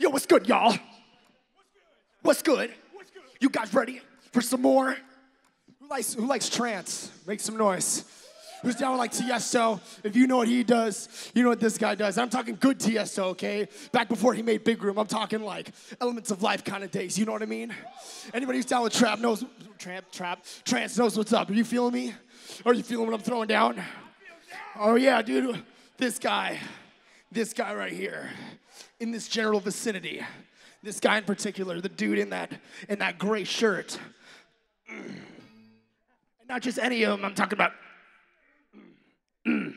Yo, what's good, y'all? What's good? You guys ready for some more? Who likes who likes trance? Make some noise. Who's down with like Tiesto? If you know what he does, you know what this guy does. I'm talking good Tiesto, okay? Back before he made Big Room, I'm talking like Elements of Life kind of days. You know what I mean? Anybody who's down with trap knows trap trap trance knows what's up. Are you feeling me? Are you feeling what I'm throwing down? Oh yeah, dude. This guy, this guy right here, in this general vicinity. This guy in particular, the dude in that in that gray shirt. And not just any of them. I'm talking about. Mm. Mm.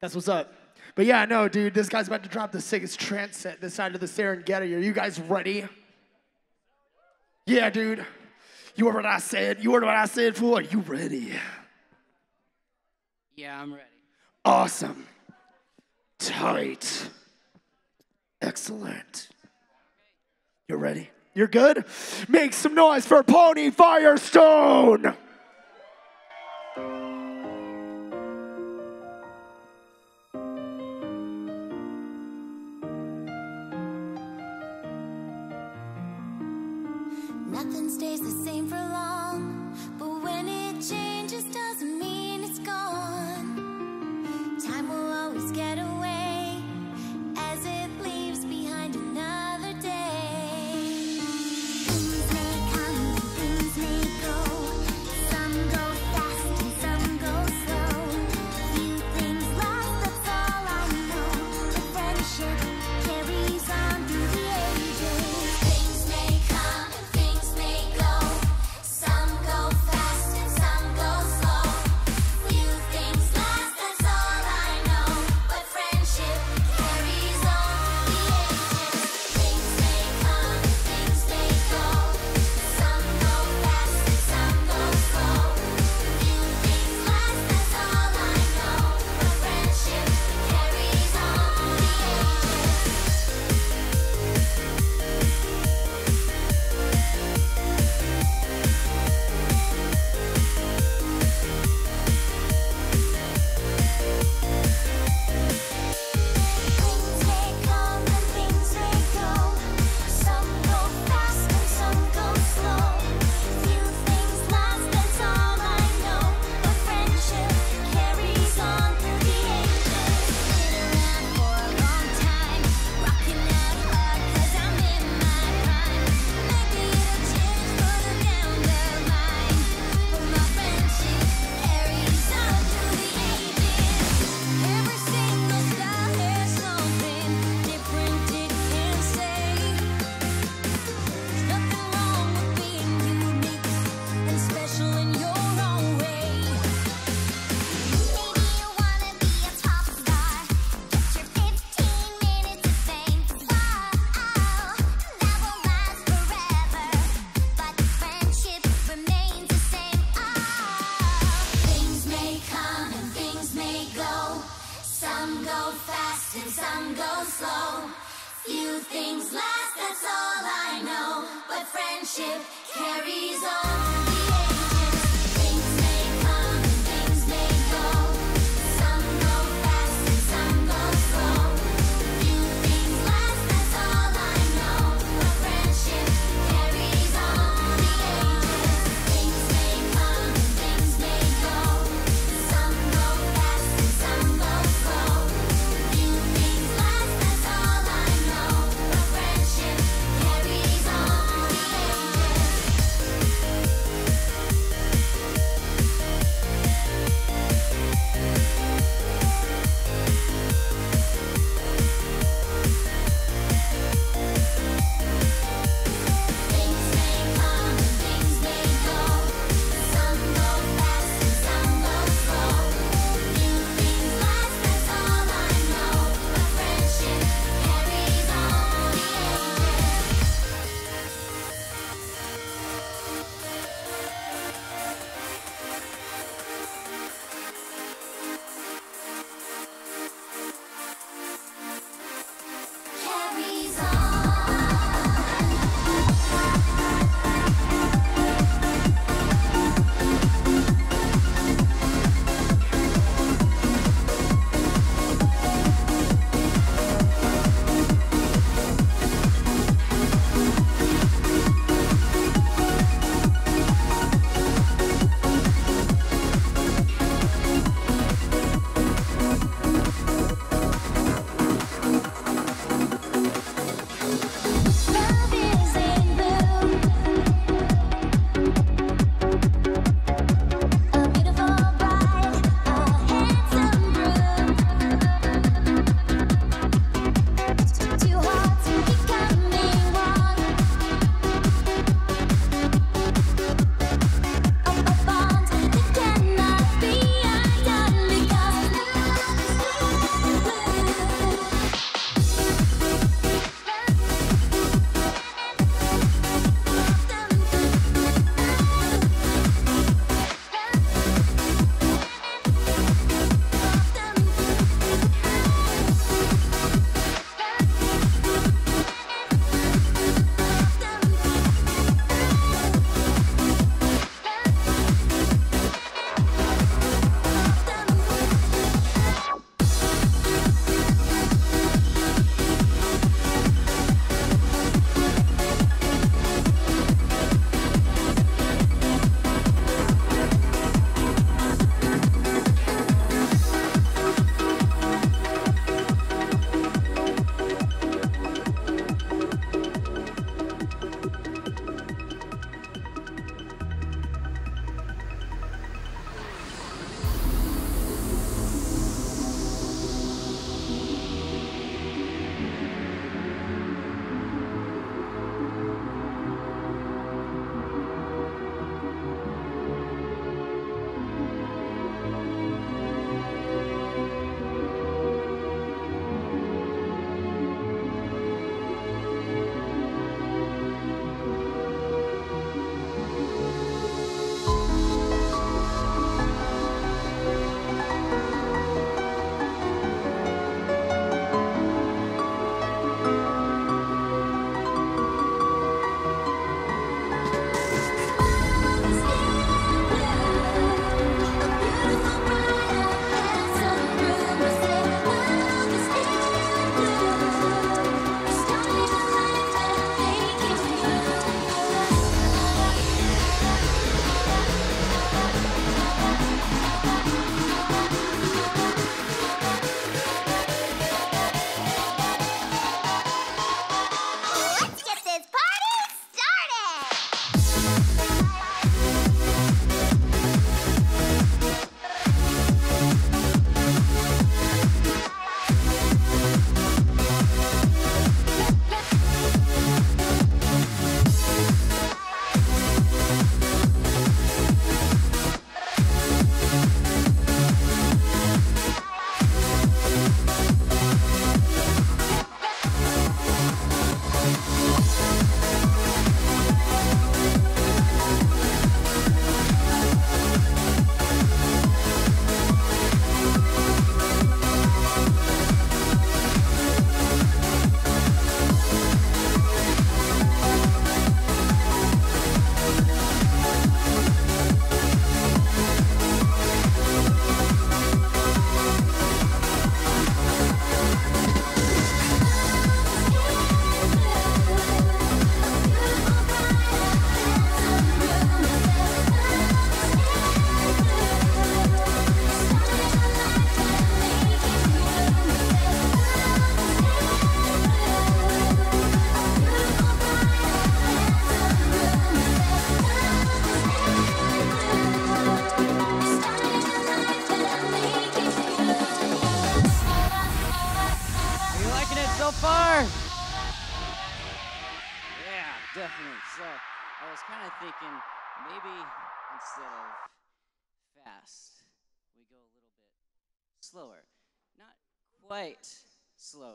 That's what's up. But yeah, no, dude, this guy's about to drop the sickest trance set this side of the Serengeti. Are you guys ready? Yeah, dude. You heard what I said. You heard what I said, fool. Are you ready? Yeah, I'm ready. Awesome. Tight. Excellent. You're ready? You're good? Make some noise for PonyFireStone.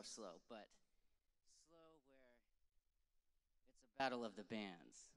Slow, slow, but slow where it's a battle of the bands.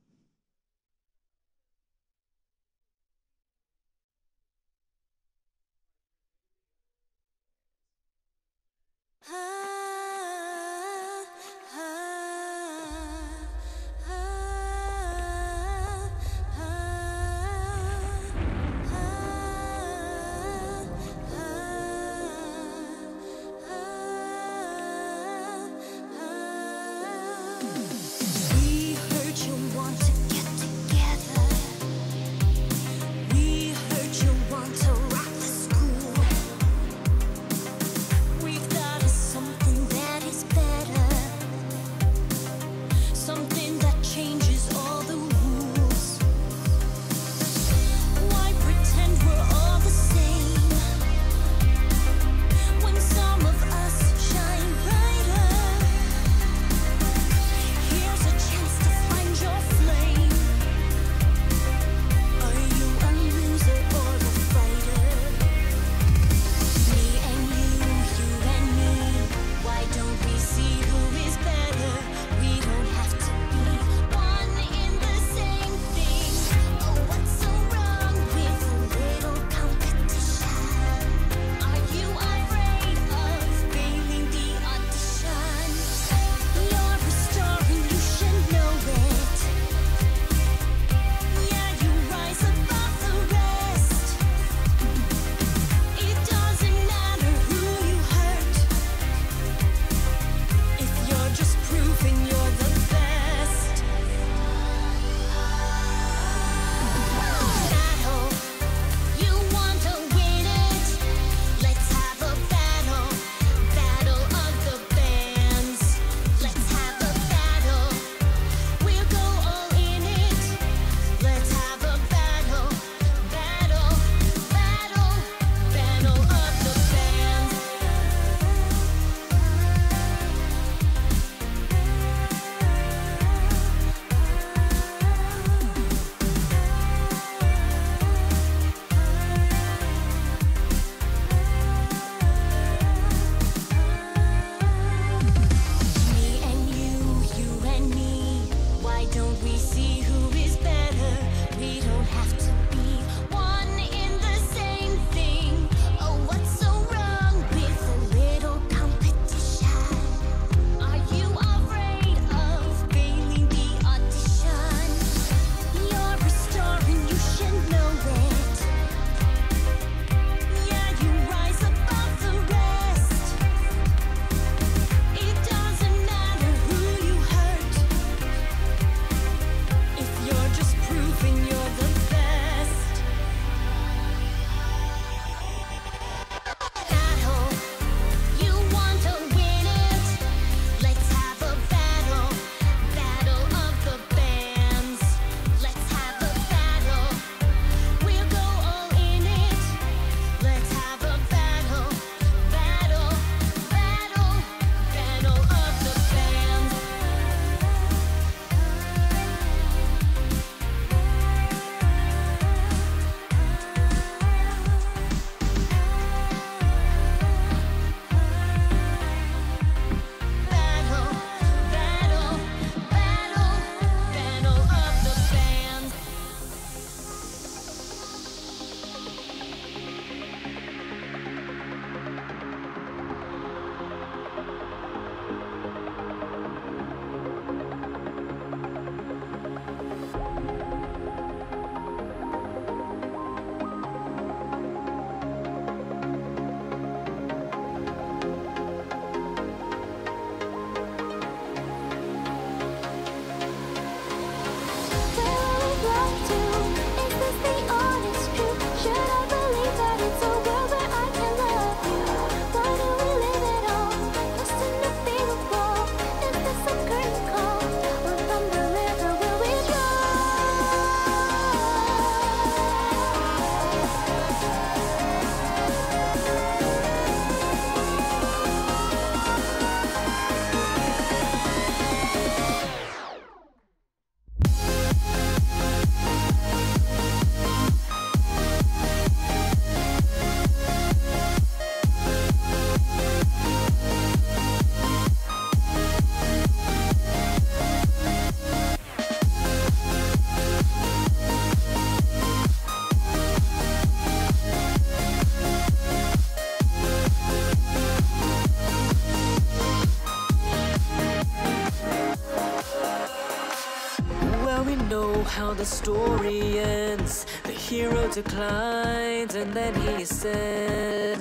The story ends. The hero declined, and then he said,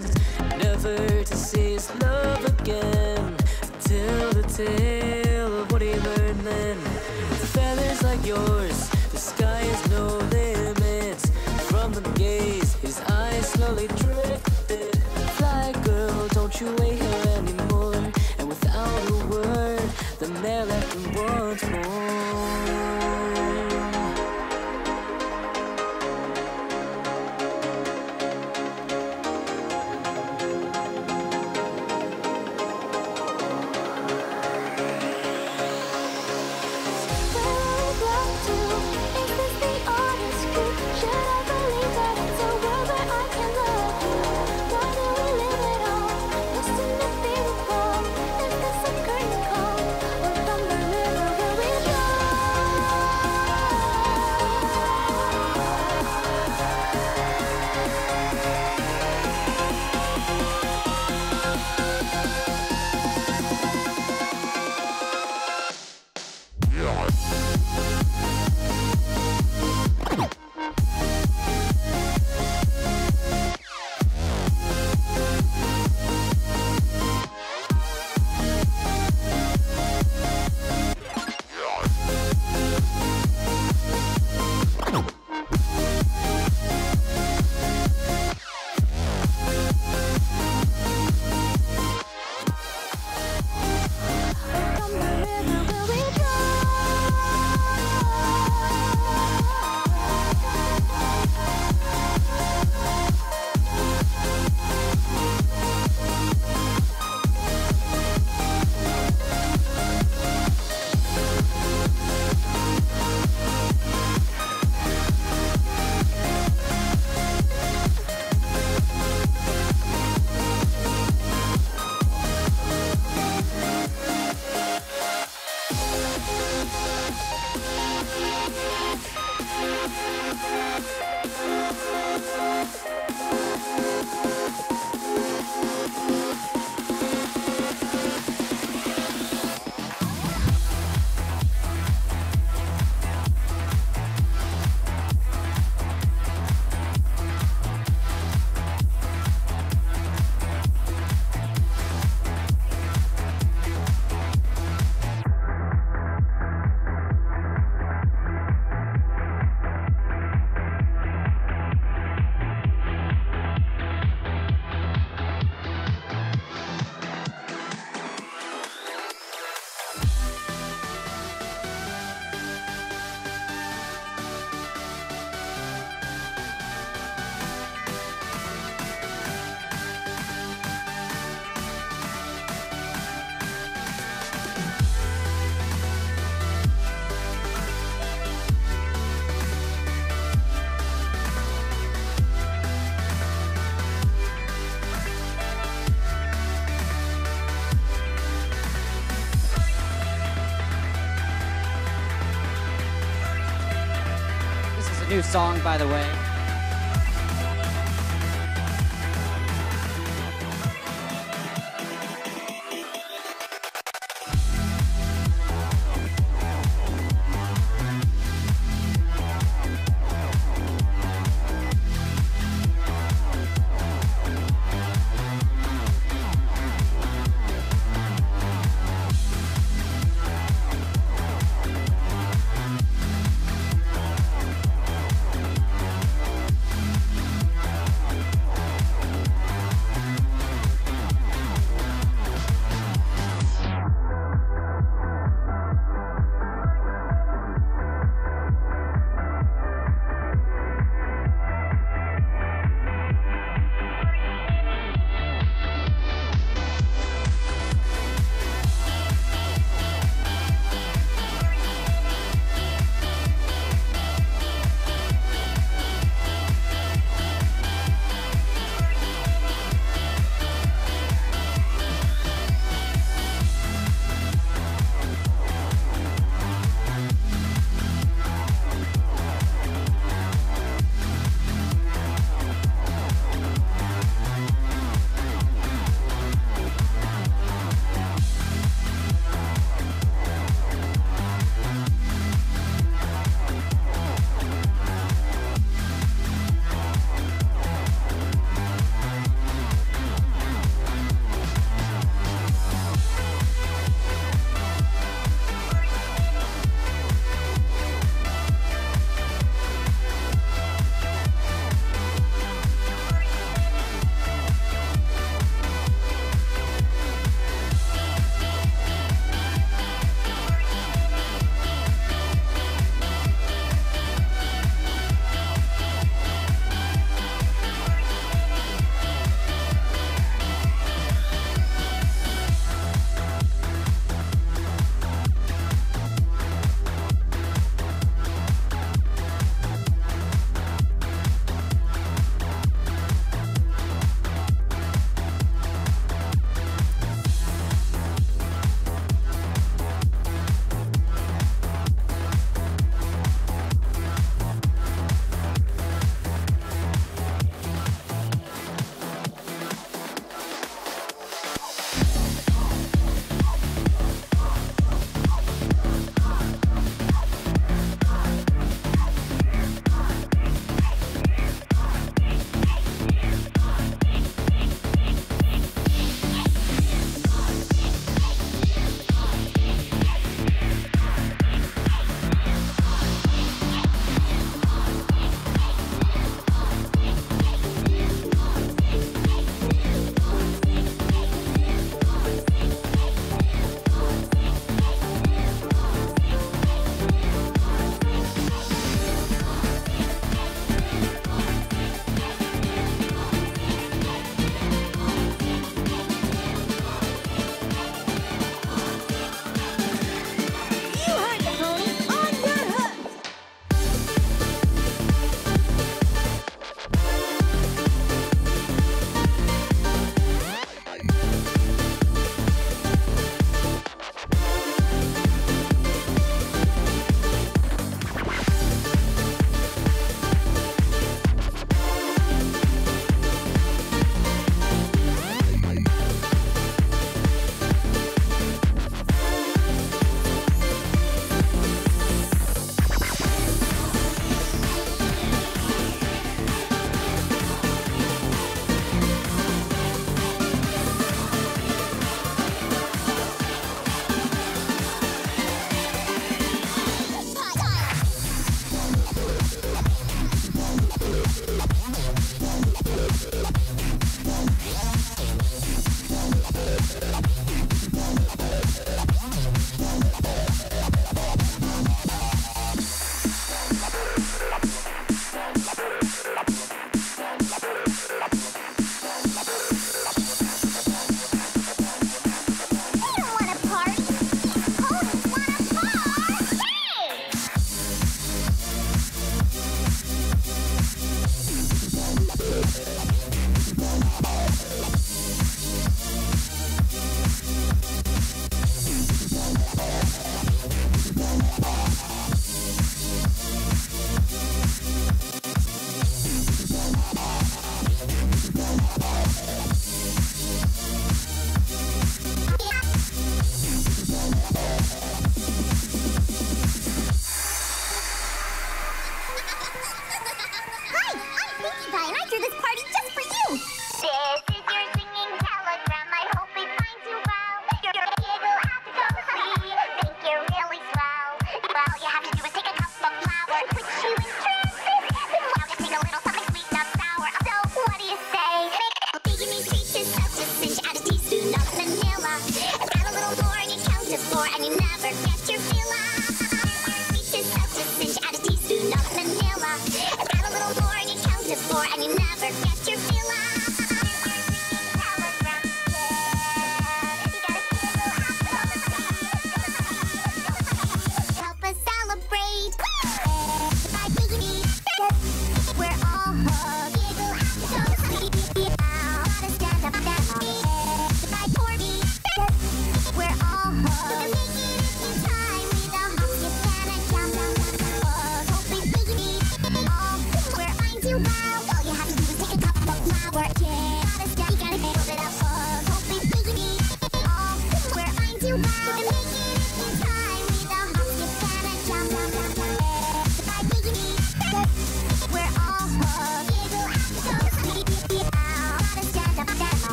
Never to see his love again. Tell the tale of what he learned then. Feathers like yours, the sky is no limit. From the gaze, his eyes slowly drifted. Fly girl, don't you wait here anymore. And without a word, the mayor left him once more. New song, by the way.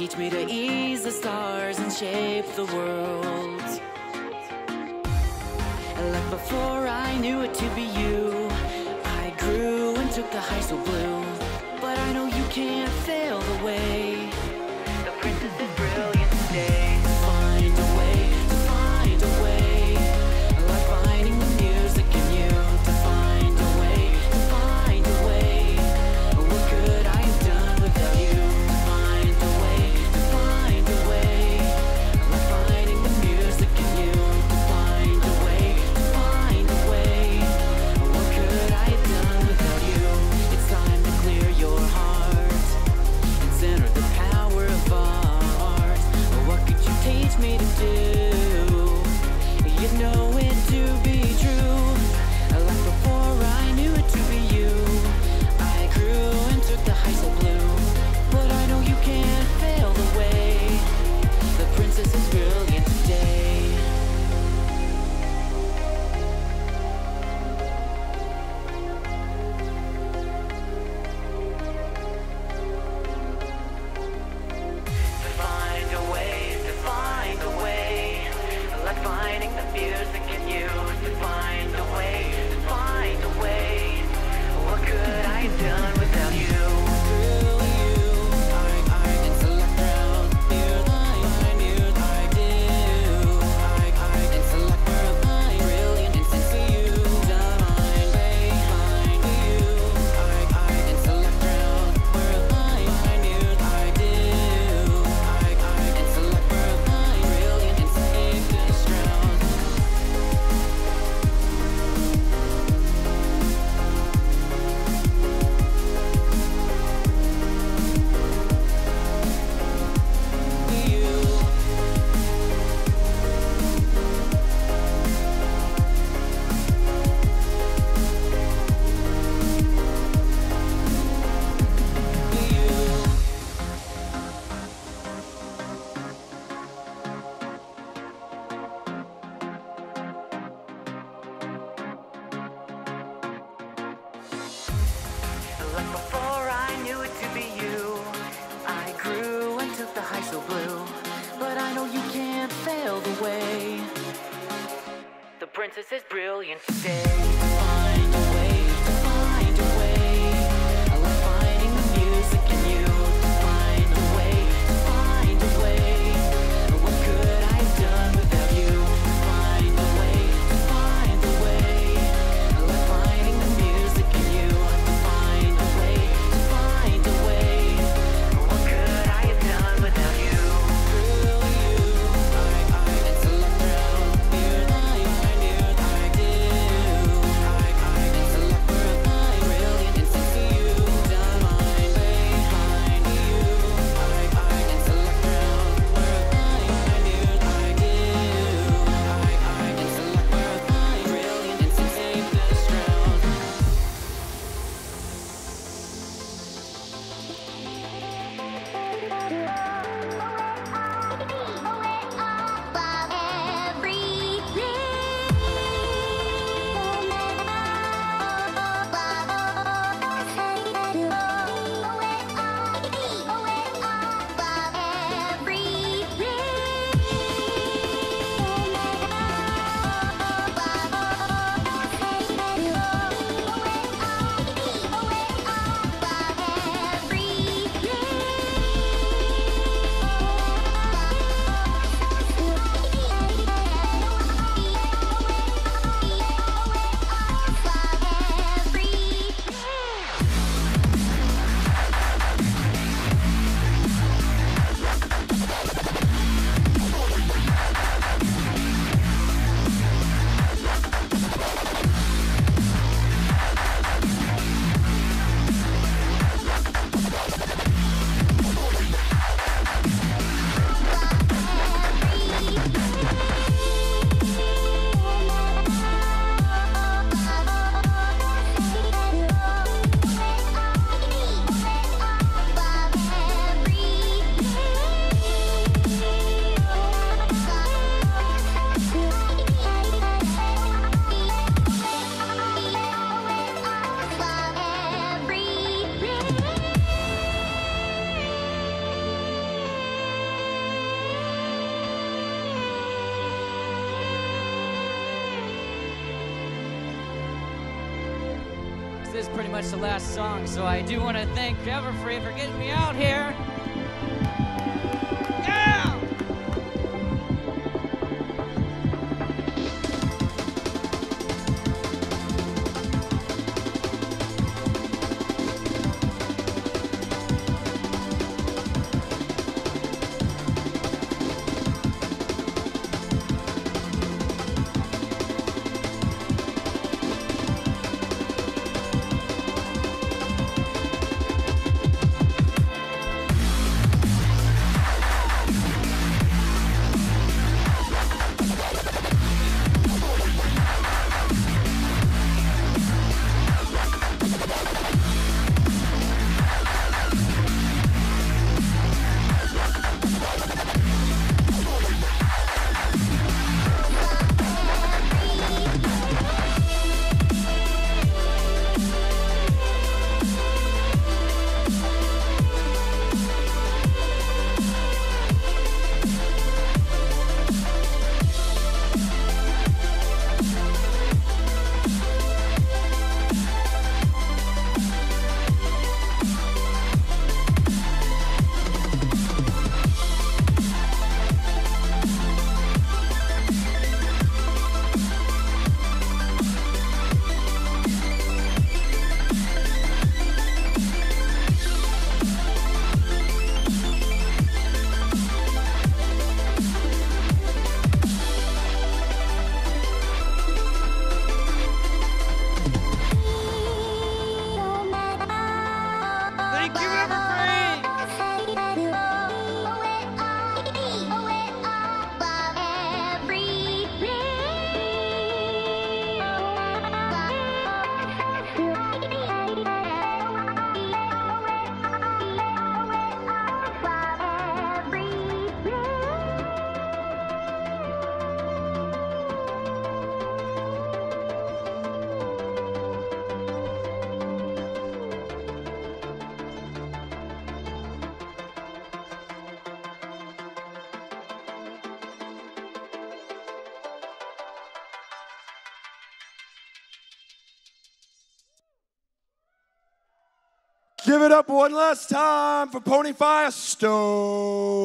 Teach me to ease the stars and shape the world. And like before I knew it to be you, I grew and took the high so blue. princess is brilliant today. much the last song, so I do want to thank Everfree for getting me out here. Give it up one last time for PonyFireStone.